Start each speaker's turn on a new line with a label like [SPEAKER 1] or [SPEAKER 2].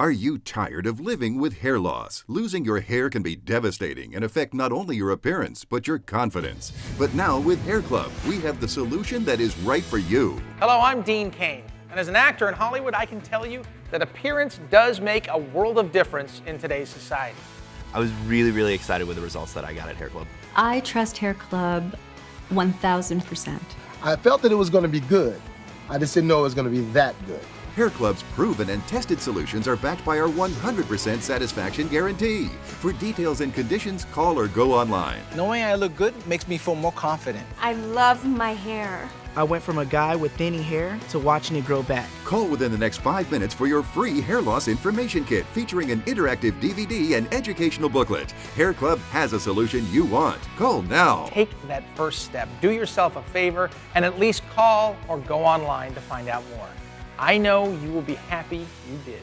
[SPEAKER 1] Are you tired of living with hair loss? Losing your hair can be devastating and affect not only your appearance, but your confidence. But now with Hair Club, we have the solution that is right for you.
[SPEAKER 2] Hello, I'm Dean Cain. And as an actor in Hollywood, I can tell you that appearance does make a world of difference in today's society.
[SPEAKER 3] I was really, really excited with the results that I got at Hair Club.
[SPEAKER 4] I trust Hair Club 1000%.
[SPEAKER 5] I felt that it was going to be good. I just didn't know it was going to be that good.
[SPEAKER 1] Hair Club's proven and tested solutions are backed by our 100% satisfaction guarantee. For details and conditions, call or go online.
[SPEAKER 6] Knowing I look good makes me feel more confident.
[SPEAKER 7] I love my hair.
[SPEAKER 8] I went from a guy with thinning hair to watching it grow back.
[SPEAKER 1] Call within the next five minutes for your free hair loss information kit featuring an interactive DVD and educational booklet. Hair Club has a solution you want. Call now.
[SPEAKER 2] Take that first step. Do yourself a favor and at least call or go online to find out more. I know you will be happy you did.